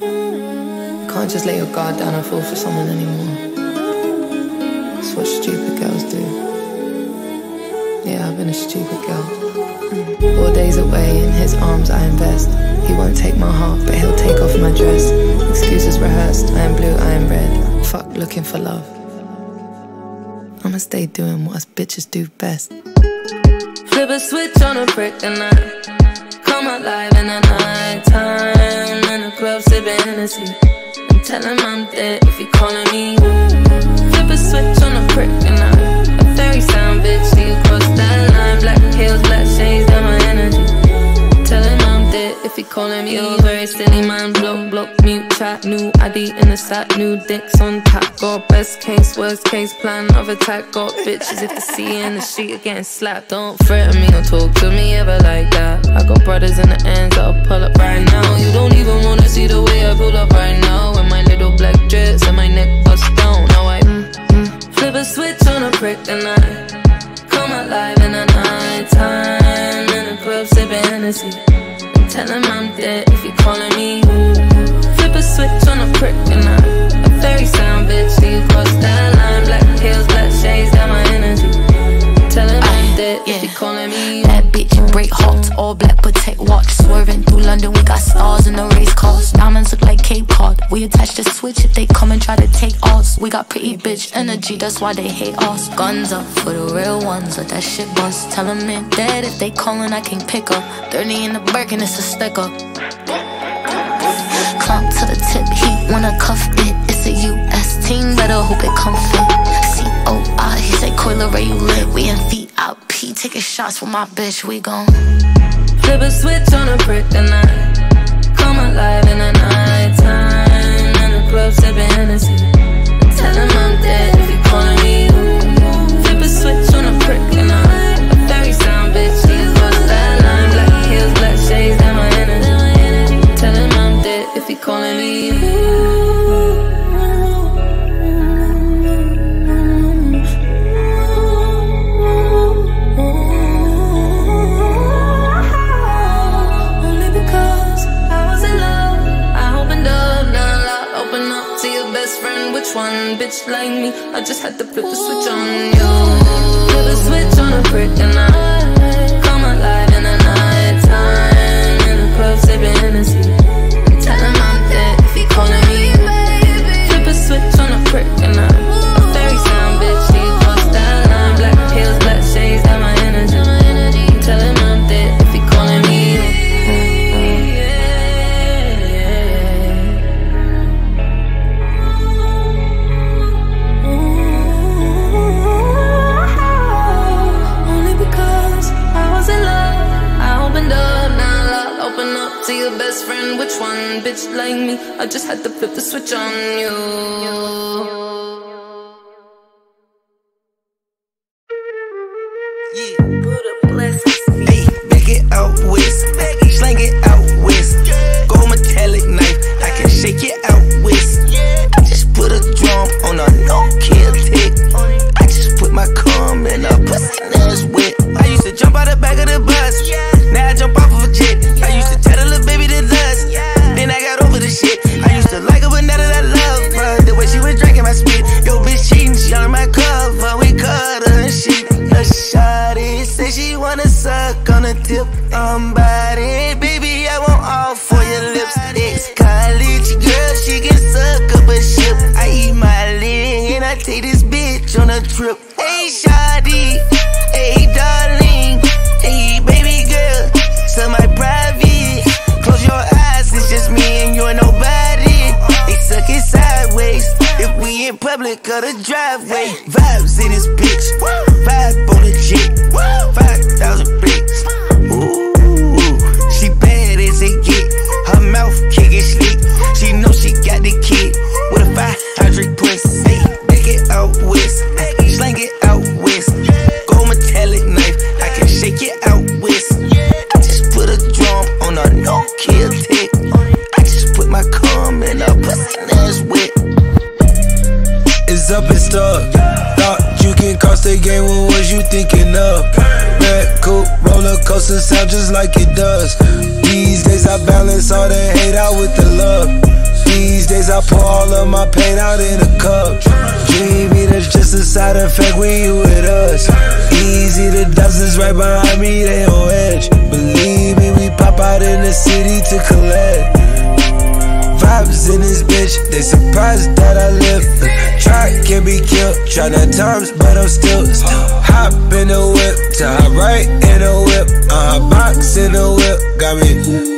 Can't just lay your guard down and fall for someone anymore. It's what stupid girls do. Yeah, I've been a stupid girl. Four days away, in his arms I invest. He won't take my heart, but he'll take off my dress. Excuses rehearsed, I am blue, I am red. Fuck looking for love. I'ma stay doing what us bitches do best. Flip a switch on a brick and I come alive in the night time in the club sipping Hennessy. And tell him I'm dead if he calling me. Flip a switch on a brick and I a fairy sound bitch. See you cross that line, black heels, black shades, got my energy. Tell him I'm dead if he calling me. You're very silly man, block, block, mute, chat, new ID in the sack, new dicks on top Got best case, worst case plan of attack. Got bitches if they see in the street getting slapped. Don't threaten me or talk to me ever like that. I got Hennessy. Tell him I'm dead if he calling me. Flip a switch on a prick and I a fairy sound bitch. See We attach the switch if they come and try to take us. We got pretty bitch energy, that's why they hate us. Guns up for the real ones, let that shit bust. Tell them they're dead if they callin', I can pick up. 30 in the Birkin, it's a sticker. Climb to the tip, he wanna cuff it. It's a US team, better hope it come fit. C-O-I, he say, Coi Leray, where you lit? We in VIP, taking shots with my bitch, we gon' Flip a switch on a brick I come alive in the night time club sipping Hennessy. Tell him I'm dead if he calling me. Flip a switch on a brick and I a fairy sound bitch. You cross that line, black heels, black shades, and my energy. Tell him I'm dead if he calling me. Only bitch, like me? I just had to flip the switch on you. Open up to your best friend. Which one, bitch, like me? I just had to flip the switch on you. Hey, tip. I'm body, baby, I want all for your lips. Ex college girl, she can suck up a ship. I eat my leg and I take this bitch on a trip. Hey, shawty, public or the driveway. Vibes in this bitch, vibe on the jet, five thousand bricks. Ooh, she bad as it get. Her mouth get slick. Stuck. Thought you can cross the game, what was you thinking of? Red coupe, roller coaster sound just like it does. These days I balance all the hate out with the love. These days I pour all of my pain out in a cup. Dreamy, that's just a side effect when you with us. Easy, the dozens right behind me, they on edge. Believe me, we pop out in the city to collect. This bitch, they surprised that I live. Try can be killed, tryna times, but I'm still, still hop in the whip, top right in the whip, uh, box in the whip, got me.